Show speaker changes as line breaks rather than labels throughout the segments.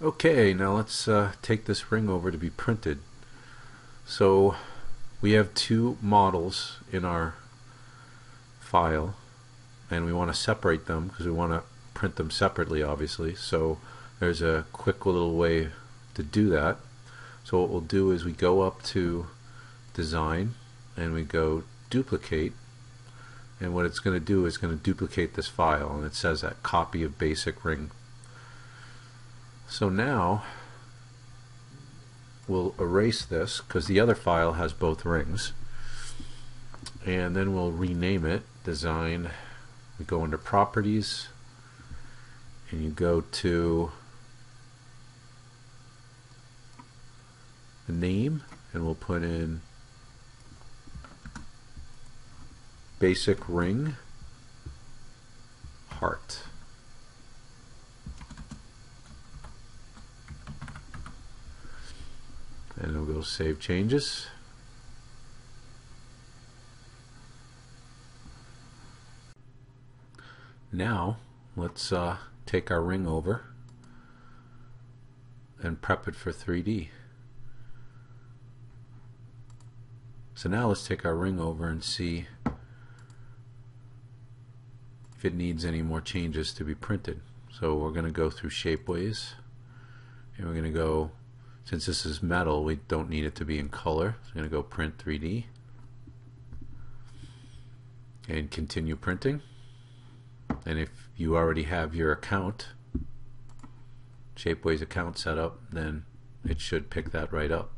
Okay, now let's uh, take this ring over to be printed. So we have two models in our file and we want to separate them because we want to print them separately obviously. So there's a quick little way to do that. So what we'll do is we go up to design and we go duplicate and what it's going to do is going to duplicate this file and it says that copy of basic ring so now we'll erase this because the other file has both rings. And then we'll rename it design. We go into properties and you go to the name and we'll put in basic ring heart and we'll go save changes. Now let's uh, take our ring over and prep it for 3D so now let's take our ring over and see if it needs any more changes to be printed. So we're going to go through shapeways and we're going to go since this is metal, we don't need it to be in color. So I'm going to go print 3D and continue printing. And if you already have your account, Shapeways account set up, then it should pick that right up.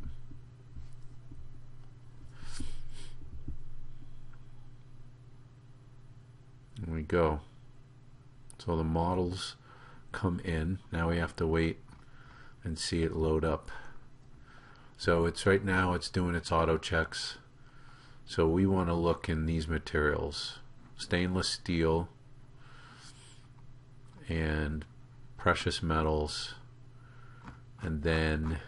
There we go. So the models come in. Now we have to wait and see it load up. So it's right now it's doing its auto checks. So we want to look in these materials. Stainless steel and precious metals and then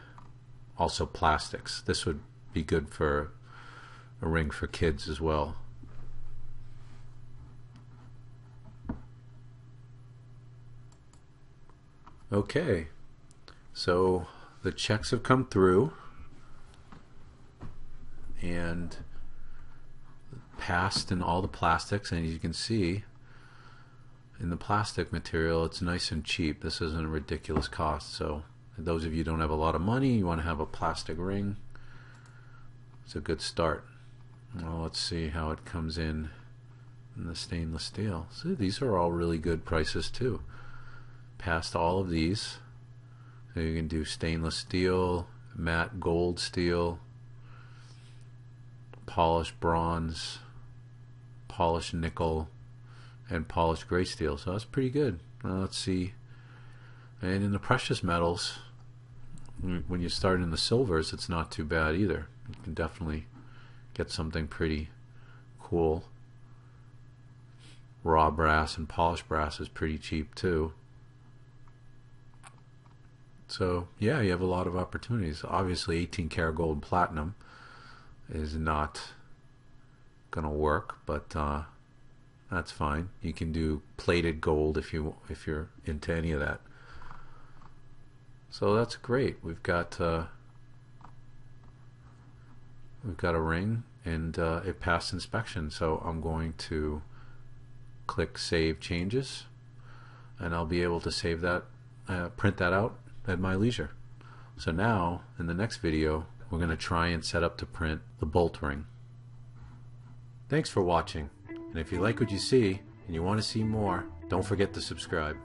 also plastics. This would be good for a ring for kids as well. Okay, so the checks have come through. And passed in all the plastics and you can see in the plastic material it's nice and cheap. This isn't a ridiculous cost. So those of you don't have a lot of money you want to have a plastic ring it's a good start. Well let's see how it comes in in the stainless steel. See these are all really good prices too. Passed all of these so you can do stainless steel, matte gold steel, polished bronze, polished nickel, and polished gray steel. So that's pretty good. Now let's see. And in the precious metals, when you start in the silvers, it's not too bad either. You can definitely get something pretty cool. Raw brass and polished brass is pretty cheap too. So yeah, you have a lot of opportunities. Obviously, 18 karat gold and platinum is not going to work, but uh, that's fine. You can do plated gold if you if you're into any of that. So that's great. We've got uh, we've got a ring and uh, it passed inspection. So I'm going to click Save Changes, and I'll be able to save that, uh, print that out at my leisure. So now, in the next video, we're going to try and set up to print the bolt ring. Thanks for watching, and if you like what you see and you want to see more, don't forget to subscribe.